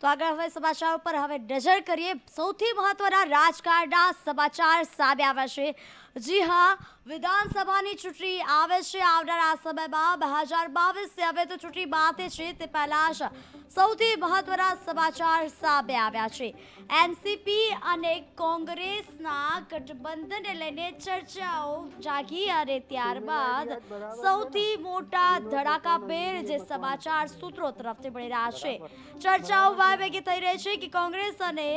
તો આગળ હવે સમાચાર ઉપર હવે નજર કરીએ. સૌથી મહત્વના રાજકારણના સમાચાર સામે આવ્યા છે. જી હા વિધાનસભાની ચૂંટણી આવે છે. આવનારા સમયમાં બે હજાર બાવીસ હવે તો ચૂંટણી બાતે છે. તે પહેલા જ સૌથી મહત્વના સમાચાર સામે આવ્યા છે. એનસીપી અને કોંગ્રેસના ગઠબંધનને લઈને ચર્ચાઓ જાગી અને ત્યારબાદ સૌથી મોટા ધડાકાભેર જે સમાચાર સૂત્રો તરફથી મળી રહ્યા છે. ચર્ચાઓ વાવેગી થઈ રહી છે કે કોંગ્રેસ અને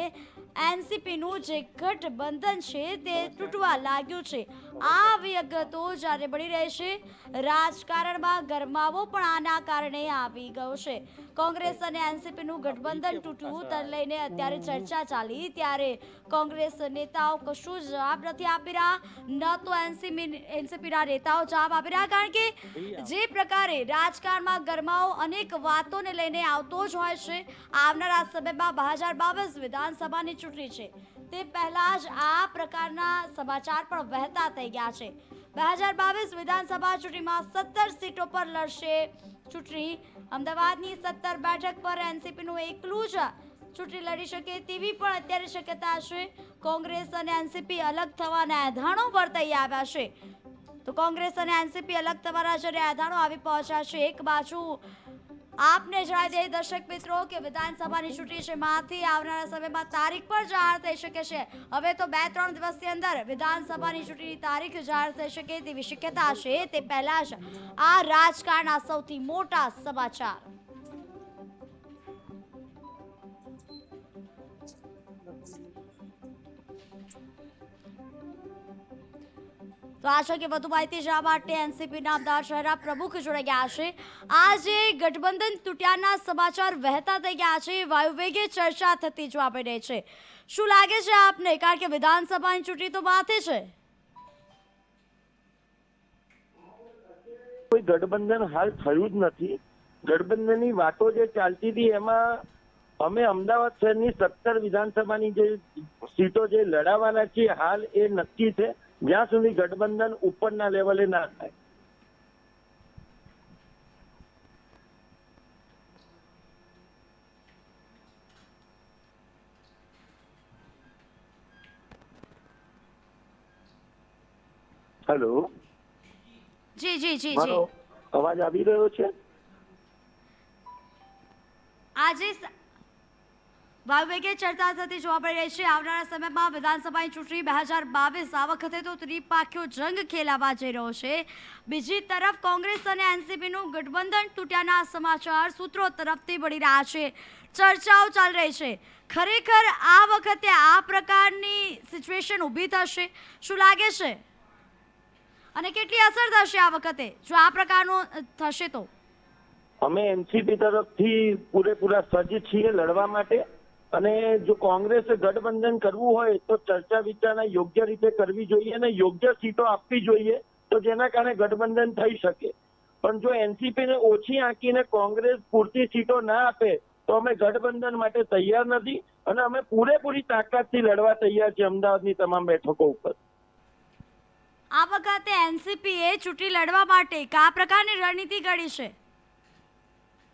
એનસીપીનું જે ગઠબંધન છે તે તૂટવા લાગ્યું છે. આ વિગતો જ્યારે બની રહી છે રાજકારણમાં ગરમાવો પણ આના કારણે આવી ગયો છે. કોંગ્રેસ અને એનસીપીનું ગઠબંધન તૂટવું તેને લઈને અત્યારે ચર્ચા ચાલી. ત્યારે કોંગ્રેસ નેતાઓ કશું જવાબ નથી આપી રહ્યા. ન તો એનસીપી, એનસીપીના નેતાઓ જવાબ આપી રહ્યા. કારણ કે જે પ્રકારે રાજકારણમાં ગરમાવો અનેક વાતોને લઈને આવતો જ હોય છે. આવનારા સમયમાં બે હજાર બાવીસ વિધાનસભાની ચૂંટણી છે. તે પહેલા જ આ પ્રકારના સમાચાર પણ વહેતા થઈ ગયા છે. બે હજાર બાવીસ વિધાનસભા ચૂંટણીમાં સત્તર સીટો પર લડશે ચૂંટણી. અમદાવાદની સત્તર બેઠક પર એનસીપીનું એકલું જ ચૂંટણી લડી શકે તેવી પણ અત્યારે શક્યતા છે. કોંગ્રેસ અને એનસીપી અલગ થવાના એધાણો વર્તાઈ આવ્યા છે. તો કોંગ્રેસ અને એનસીપી અલગ થવાના જ્યારે એધાણો આવી પહોંચ્યા છે, એક બાજુ આપને જણાવી દઈએ દર્શક મિત્રો કે વિધાનસભાની ચૂંટણી છે માંથી આવનારા સમયમાં તારીખ પણ જાહેર થઈ શકે છે. હવે તો બે ત્રણ દિવસની અંદર વિધાનસભાની ચૂંટણીની તારીખ જાહેર થઈ શકે તેવી શક્યતા છે. તે પહેલાં જ આ રાજકારણના સૌથી મોટા સમાચાર. તો આશા કે વધુ માહિતી જાણવા માટે એનસીપીના અમદાવાદ શહેરના પ્રમુખ જોડાઈ ગયા છે. આજે ગઠબંધન તૂટ્યાના સમાચાર વહેતા થઈ ગયા છે. વાયુવેગે ચર્ચા થતી જોવા મળી રહી છે. શું લાગે છે આપને? કારણ કે વિધાનસભાની ચૂંટણી તો માથે છે. કોઈ ગઠબંધન હાલ થયું જ નથી. ગઠબંધનની વાતો જે ચાલતી હતી એમાં અમે અમદાવાદ શહેરની સત્તર વિધાનસભાની જે સીટો જે લડાવવાના છીએ, હાલ એ નક્કી છે. જ્યાં સુધી ગઠબંધન ઉપરના લેવલે ના થાય. હેલો? જી જી જી જી. અવાજ આવી રહ્યો છે? આજે વાયુવેગે ચર્ચા થતી જોવા મળી રહી છે. આવનારા સમયમાં વિધાનસભાની ચૂંટણી બે હજાર બાવીસ આ વખતે તો ત્રિપાખ્યો જંગ ખેલાવા જઈ રહ્યો છે. બીજી તરફ કોંગ્રેસ અને એનસીપીનું ગઠબંધન તૂટ્યાના સમાચાર સૂત્રો તરફથી મળી રહ્યા છે. ચર્ચાઓ ચાલી રહી છે. ખરેખર આ વખતે આ પ્રકારની સિચ્યુએશન ઊભી થશે? શું લાગે છે? અને કેટલી અસર થશે આ વખતે? જો આ પ્રકારનું થશે તો? અમે એનસીપી તરફથી પૂરેપૂરા સજ્જ છીએ લડવા માટે. અને જો કોંગ્રેસે ગઠબંધન કરવું હોય તો ચર્ચા વિચારણા યોગ્ય રીતે કરવી જોઈએ અને યોગ્ય સીટો આપવી જોઈએ તો જેના કારણે ગઠબંધન થઈ શકે. પણ જો એનસીપી ને ઓછી આંકીને કોંગ્રેસ પૂરતી સીટો ના આપે તો અમે ગઠબંધન માટે તૈયાર નથી અને અમે પૂરેપૂરી તાકાતથી લડવા તૈયાર છીએ અમદાવાદની તમામ બેઠકો ઉપર. આ વખતે એનસીપીએ ચૂંટણી લડવા માટે કયા પ્રકારની રણનીતિ ઘડી છે?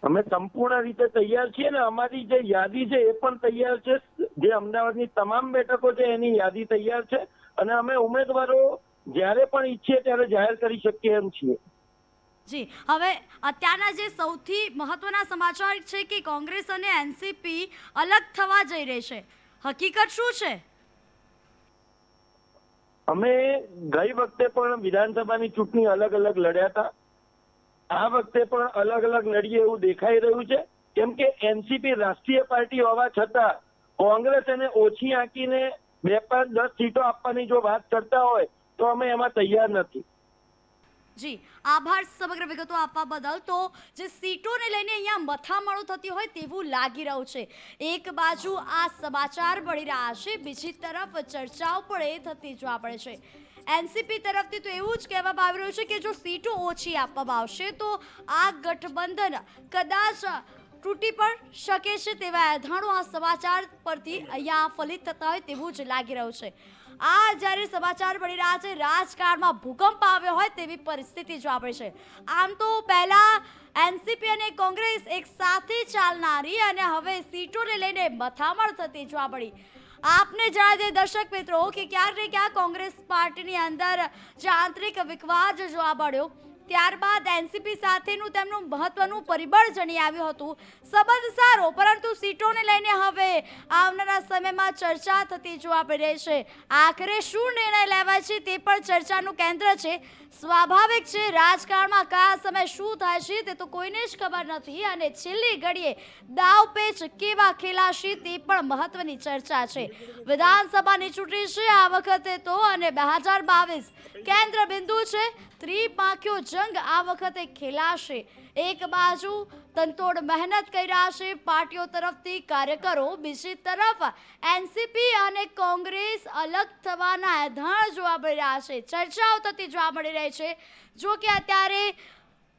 અમે સંપૂર્ણ રીતે તૈયાર છીએ ને અમારી જે યાદી છે એ પણ તૈયાર છે. જે અમદાવાદની તમામ બેઠકો છે એની યાદી તૈયાર છે અને અમે ઉમેદવારો જ્યારે પણ ઈચ્છીએ ત્યારે જાહેર કરી શકીએ એમ છીએ. જી હવે અત્યારના જે સૌથી મહત્વના સમાચાર છે કે કોંગ્રેસ અને એનસીપી અલગ થવા જઈ રહી છે. હકીકત શું છે? અમે ગઈ વખતે પણ વિધાનસભાની ચૂંટણી અલગ અલગ લડ્યા હતા. આ વખતે પણ અલગ અલગ લડીએ એવું દેખાઈ રહ્યું છે. કેમ કે એનસીપી રાષ્ટ્રીય પાર્ટી હોવા છતાં કોંગ્રેસ એને ઓછી આંકીને બે પાંચ દસ સીટો આપવાની જો વાત કરતા હોય તો અમે એમાં તૈયાર નથી. જી, આભાર સમગ્ર વિગતો આપવા બદલ. તો જે સીટોને લઈને અહીંયા મથામણો થતી હોય તેવું લાગી રહ્યું છે. એક બાજુ આ સમાચાર મળી રહ્યા છે, બીજી તરફ ચર્ચાઓ પણ એ થતી જોવા મળે છે. એનસીપી તરફથી તો એવું જ કહેવામાં આવી રહ્યું છે કે જો સીટો ઓછી આપવામાં આવશે, તો આ ગઠબંધન કદાચ તૂટી પણ શકે છે તેવા એધાણો આ સમાચાર પરથી અહીંયા ફલિત થતા હોય તેવું જ લાગી રહ્યું છે. આ જ્યારે સમાચાર મળી રહ્યા છે, રાજકારણમાં ભૂકંપ આવ્યો હોય તેવી પરિસ્થિતિ જોવા મળે છે. આમ તો પહેલાં એનસીપી અને કોંગ્રેસ એક સાથે ચાલનારી અને હવે સીટોને લઈને મથામણ થતી જોવા મળી. આપને જણાવી દે દર્શક મિત્રો કે ક્યાંક ને ક્યાંક કોંગ્રેસ પાર્ટીની અંદર જે આંતરિક વિખવાદ જોવા મળ્યો. ત્યારબાદ એનસીપી સાથેનું તેમનું મહત્વનું પરિબળ જણી આવ્યું હતું. સંબંધ સારો, પરંતુ સીટોને લઈને હવે આવનારા સમયમાં ચર્ચા થતી જોવા મળી છે. આખરે શું નિર્ણય લેવાય છે તે પણ ચર્ચાનું કેન્દ્ર છે. સ્વાભાવિક છે, રાજકારણમાં કયા સમય શું થાય છે તે તો કોઈને જ ખબર નથી. અને છેલ્લી ઘડીએ દાવ પેચ કેવા ખેલાશે તે પણ મહત્વની ચર્ચા છે. વિધાનસભાની ચૂંટણી છે આ વખતે તો, અને બે હજાર બાવીસ કેન્દ્ર બિંદુ છે. ત્રિપાંખ્યો જંગ આ વખતે ખેલાશે. એક બાજુ તંતોડ મહેનત કરી રહ્યા છે પાર્ટીઓ તરફથી કાર્યકરો, બીજી તરફ એનસીપી અને કોંગ્રેસ અલગ થવાના એધાણ જોવા મળી રહ્યા છે. ચર્ચાઓ થતી જોવા મળી રહી છે. જો કે અત્યારે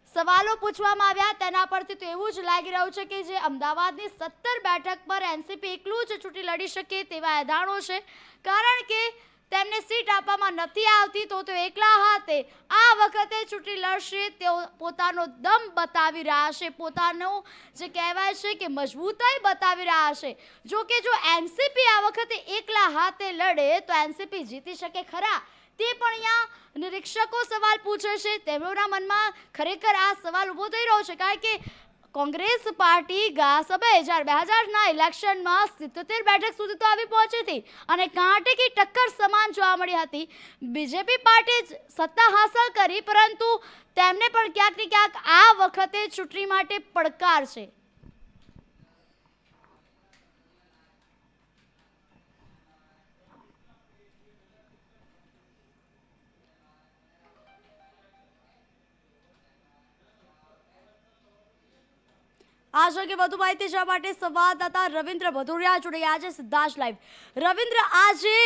સવાલો પૂછવામાં આવ્યા, તેના પરથી તો એવું જ લાગી રહ્યું છે કે જે અમદાવાદની સત્તર બેઠક પર એનસીપી એકલું જ ચૂંટણી લડી શકે તેવા એધાણો છે. કારણ કે તેમને સીટ આપવામાં નથી આવતી તો તેઓ એકલા હાથે આ વખતે ચૂંટણી લડશે. તેઓ પોતાનો દમ બતાવી રહ્યા છે. પોતાનો જે કહેવાય છે કે મજબૂતાઈ બતાવી રહ્યા છે. જો કે જો એનસીપી આ વખતે એકલા હાથે લડે તો એનસીપી જીતી શકે ખરા? તે પણ અહીંયા નિરીક્ષકો સવાલ પૂછે છે. તેમના મનમાં ખરેખર આ સવાલ ઊભો થઈ રહ્યો છે. કારણ કે કોંગ્રેસ પાર્ટી સમયે હજાર બે હજારના ઇલેક્શનમાં સિત્તોતેર બેઠક સુધી તો આવી પહોંચી હતી અને કાંટેકી ટક્કર સમાન જોવા મળી હતી. બીજેપી પાર્ટી જ સત્તા હાંસલ કરી, પરંતુ તેમને પણ ક્યાંક ને ક્યાંક આ વખતે ચૂંટણી માટે પડકાર છે. આ અંગે વધુ માહિતી જવા માટે સંવાદદાતા રવિન્દ્ર ભદુરિયા જોડાયા છે સિદ્ધાર્થ લાઈવ રવિન્દ્ર, આજે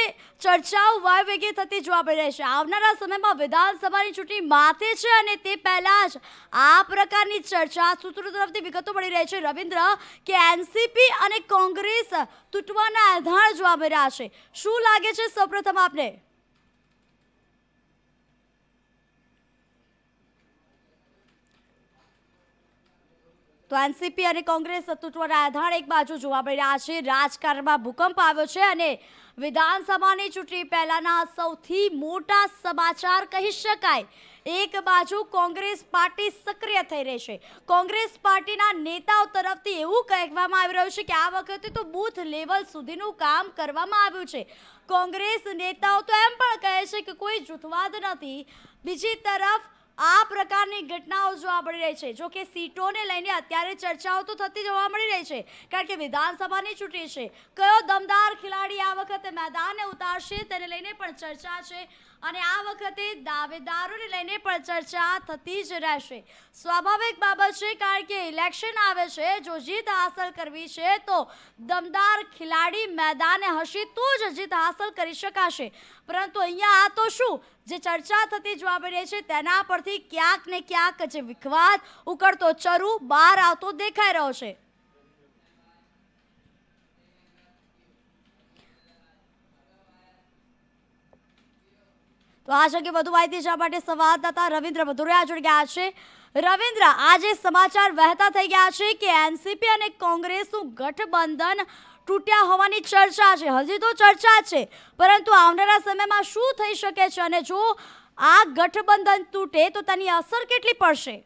ચર્ચાઓ વાયુવેગે થતી જોવા મળી રહી છે. આવનારા સમયમાં વિધાનસભાની ચૂંટણી માથે છે અને તે પહેલાં જ આ પ્રકારની ચર્ચા સૂત્રો તરફથી વિગતો મળી રહી છે. રવિન્દ્ર, કે એનસીપી અને કોંગ્રેસ તૂટવાના આધાર જોવા મળી રહ્યા છે. શું લાગે છે સૌપ્રથમ આપને? તો એનસીપી અને કોંગ્રેસ તૂટવાના આધાર એક બાજુ જોવા મળી રહ્યા છે. રાજકારણમાં ભૂકંપ આવ્યો છે અને વિધાનસભાની ચૂંટણી પહેલાના સૌથી મોટા સમાચાર કહી શકાય. એક બાજુ કોંગ્રેસ પાર્ટી સક્રિય થઈ રહી છે. કોંગ્રેસ પાર્ટીના નેતાઓ તરફથી એવું કહેવામાં આવી રહ્યું છે કે આ વખતે તો બૂથ લેવલ સુધીનું કામ કરવામાં આવ્યું છે. કોંગ્રેસ નેતાઓ તો એમ પણ કહે છે કે કોઈ જૂથવાદ નથી. બીજી તરફ આ પ્રકારની ઘટનાઓ જોવા મળી રહી છે. જો કે સીટોને લઈને અત્યારે ચર્ચાઓ તો થતી જોવા મળી રહી છે, કારણ કે વિધાનસભાની ચૂંટણી છે. કયો દમદાર ખેલાડી આ વખતે મેદાને ઉતારશે તેને લઈને પણ ચર્ચા છે. અને આ વખતે દાવેદારોને લઈને પણ ચર્ચા થતી જ રહેશે. સ્વાભાવિક બાબત છે કારણ કે ઇલેક્શન આવે છે, જો જીત હાંસલ કરવી છે તો દમદાર ખેલાડી મેદાને હશે તો જ જીત હાંસલ કરી શકાશે. પરંતુ અહીંયા આ તો શું? જે ચર્ચા થતી જોવા મળી છે તેના પરથી ક્યાંક ને ક્યાંક જે વિખવાદ ઉકળતો ચરુ બહાર આવતો દેખાઈ રહ્યો છે. તો આ અંગે વધુ માહિતી જવા માટે સંવાદદાતા રવિન્દ્ર ભદુરિયા જોડી ગયા છે. રવિન્દ્ર, આજે સમાચાર વહેતા થઈ ગયા છે કે એનસીપી અને કોંગ્રેસનું ગઠબંધન તૂટ્યા હોવાની ચર્ચા છે. હજી તો ચર્ચા છે, પરંતુ આવનારા સમયમાં શું થઈ શકે છે અને જો આ ગઠબંધન તૂટે તો તેની અસર કેટલી પડશે?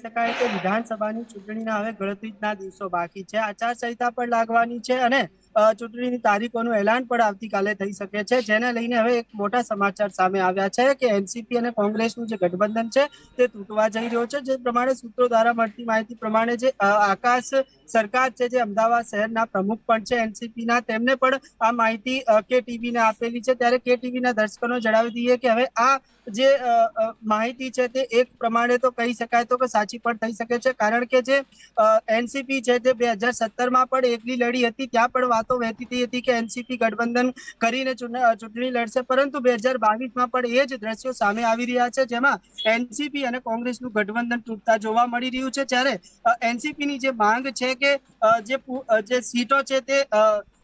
શકાય કે વિધાનસભાની ચૂંટણીના હવે ગણતરીના દિવસો બાકી છે. આચારસંહિતા પણ લાગવાની છે અને ચૂંટણીની તારીખોનું એલાન પણ આવતીકાલે થઈ શકે છે. જેને લઈને હવે એક મોટા સમાચાર સામે આવ્યા છે કે એનસીપી અને કોંગ્રેસનું જે ગઠબંધન છે તે તૂટવા જઈ રહ્યો છે. જે પ્રમાણે સૂત્રો દ્વારા મળતી માહિતી પ્રમાણે જે આકાશ સરકાર છે, જે અમદાવાદ શહેરના પ્રમુખ પણ છે એનસીપી ના તેમને પણ આ માહિતી કે ટીવી ને આપેલી છે. ત્યારે કે ટીવી ના દર્શકોને જણાવી દઈએ કે હવે આ જે માહિતી છે તે એક પ્રમાણે તો કહી શકાય તો કે સાચી પણ થઈ શકે છે. કારણ કે જે એનસીપી છે તે બે હજાર સત્તરમાં પણ એકલી લડી હતી. ત્યાં પણ વાતો વહેતી હતી કે એનસીપી ગઠબંધન કરીને ચૂંટણી લડશે. પરંતુ બે હજાર બાવીસમાં પણ એ જ દ્રશ્યો સામે આવી રહ્યા છે, જેમાં એનસીપી અને કોંગ્રેસનું ગઠબંધન તૂટતા જોવા મળી રહ્યું છે. જ્યારે એનસીપીની જે માંગ છે કે જે જે સીટો છે તે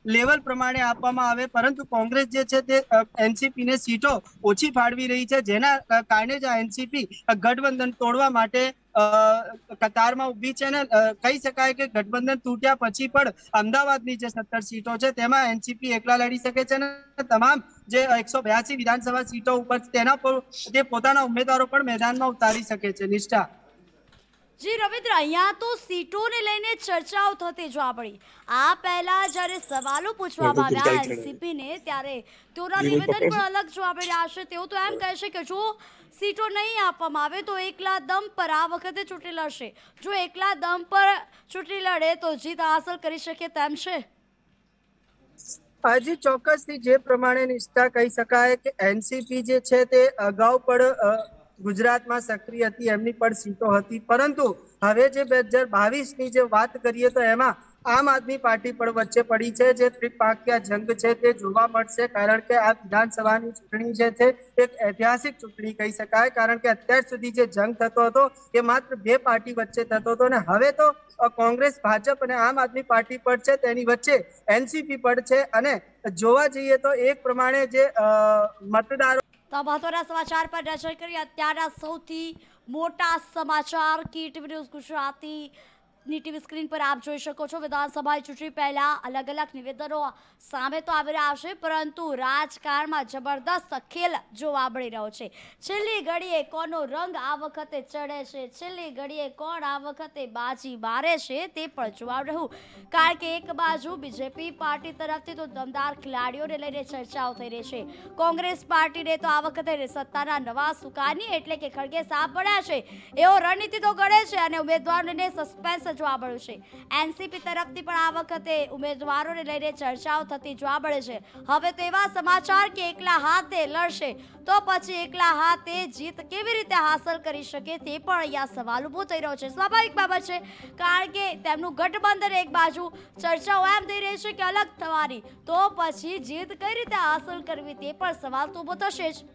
લેવલ પ્રમાણે આપવામાં આવે. પરંતુ કોંગ્રેસ જે છે તે એનસીપી ને સીટો ઓછી ફાળવી રહી છે. જેના કારણે જ આ એનસીપી ગઠબંધન તોડવા માટે કતારમાં ઊભી છે ને કહી શકાય કે ગઠબંધન તૂટ્યા પછી પણ અમદાવાદની જે સત્તર સીટો છે તેમાં એનસીપી એકલા લડી શકે છે અને તમામ જે એકસો બ્યાસી વિધાનસભા સીટો ઉપર તેના પર તે પોતાના ઉમેદવારો પણ મેદાનમાં ઉતારી શકે છે. નિષ્ઠા. જી રવિન્દ્ર અહીંયા તો સીટોને લઈને ચર્ચાઓ થતી જોવા મળી. આ પહેલા જ્યારે સવાલો પૂછવામાં આવ્યા એનસીપી ને ત્યારે તેઓના નિવેદન પણ અલગ જોવા મળી રહ્યા છે તેઓ તો એમ કહે છે કે જો સીટો નહીં આપવામાં આવે તો એકલા દમ પર આ વખતે ચૂંટણી લડશે. જો એકલા દમ પર ચૂંટણી લડે તો જીત હાંસલ કરી શકે તેમ છે. હજી ચોક્કસથી જે પ્રમાણે નિષ્ઠા કહી શકાય કે એનસીપી જે છે તે અગાઉ પણ ગુજરાતમાં સક્રિય હતી, એમની પણ સીટો હતી. પરંતુ હવે જે બે હજાર બાવીસની જે વાત કરીએ તો એમાં આમ આદમી પાર્ટી પણ વચ્ચે પડી છે. જે ત્રિપાંખિયા જંગ છે તે જોવા મળશે, કારણ કે આ વિધાનસભાની ચૂંટણી જે છે, એક ઐતિહાસિક ચૂંટણી કહી શકાય. કારણ કે અત્યાર સુધી જે જંગ થતો હતો, એ માત્ર બે પાર્ટી વચ્ચે થતો હતો. અને હવે તો કોંગ્રેસ, ભાજપ અને આમ આદમી પાર્ટી પણ છે, તેની વચ્ચે એનસીપી પણ છે. અને જોવા જઈએ તો એક પ્રમાણે જે મતદારો તો મહત્વના સમાચાર પર નજર કરીએ. અત્યારના સૌથી મોટા સમાચાર કીટ ન્યૂઝ ગુજરાતી ની ટીવી સ્ક્રીન પર આપ જોઈ શકો છો વિધાનસભા ચૂંટણી પહેલા અલગ અલગ નિવેદનો સામે તો આવી રહ્યા છે, પરંતુ રાજકારણમાં જબરદસ્ત ખેલ જોવા મળી રહ્યો છે. છેલ્લી ઘડીએ કોનો રંગ આ વખતે ચડે છે, છેલ્લી ઘડીએ કોણ આ વખતે બાજી મારે છે તે પણ જોવા રહ્યું કારણ કે એક બાજુ બીજેપી પાર્ટી તરફથી તો દમદાર ખેલાડીઓને લઈને ચર્ચાઓ થઈ રહી છે. કોંગ્રેસ પાર્ટીને તો આ વખતે સત્તાના નવા સુકાની એટલે કે ખડગે સાફ પડ્યા છે. એવો રણનીતિ તો ગળે છે અને ઉમેદવારોને સસ્પેન્સ જોવા મળ્યું છે. એનસીપી તરફથી પણ આ વખતે ઉમેદવારોને લઈને ચર્ચાઓ થતી જોવા મળે છે. હવે તો એવા સમાચાર કે એકલા હાથે લડશે, તો પછી એકલા હાથે જીત કેવી રીતે હાંસલ કરી શકે તે પણ અહીંયા સવાલ ઊભો થઈ રહ્યો છે. સ્વાભાવિક બાબત છે, કારણ કે તેમનું ગઠબંધન એક બાજુ, ચર્ચાઓ એમ થઈ રહી છે કે અલગ થવાની, તો પછી જીત કઈ રીતે હાંસલ કરવી તે પણ સવાલ તો ઊભો થશે જ.